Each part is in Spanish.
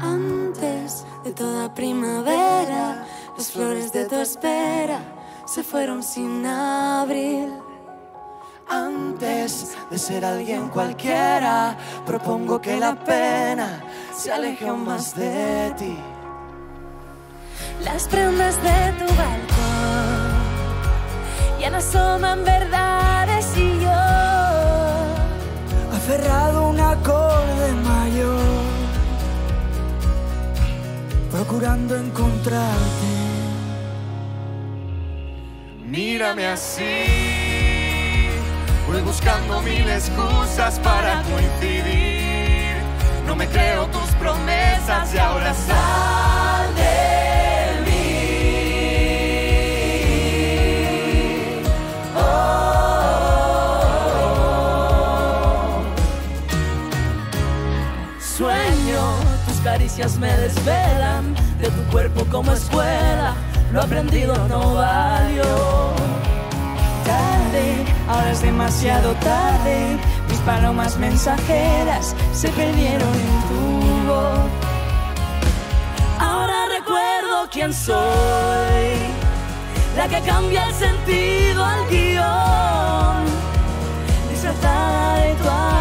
Antes de toda primavera, las flores de tu espera se fueron sin abrir. Antes de ser alguien cualquiera, propongo que la pena se aleje más de ti. Las prendas de tu balcón asoman verdades y yo Aferrado un acorde mayor, procurando encontrarte. Mírame así, voy buscando mil excusas para coincidir. No me creo tus promesas y Sueño, tus caricias me desvelan de tu cuerpo como escuela. Lo aprendido no valió. Tarde, ahora es demasiado tarde. Mis palomas mensajeras se perdieron en tu voz. Ahora recuerdo quién soy, la que cambia el sentido al guion. Disfrazada de tu habitación,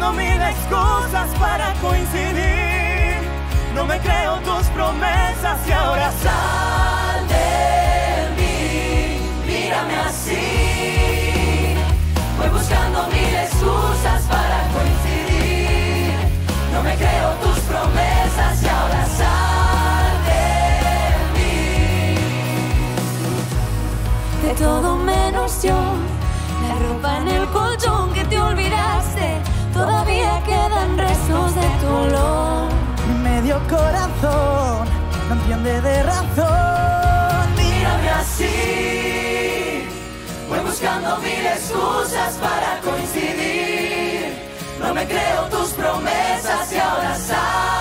buscando mil excusas para coincidir. No me creo tus promesas y ahora sal de mí. Mírame así, voy buscando mil excusas para coincidir. No me creo tus promesas y ahora sal de mí. de todo menos yo. La ropa en el colchón que te olvidaste, entiende de razón. Mírame así, voy buscando mil excusas para coincidir. No me creo tus promesas y ahora sal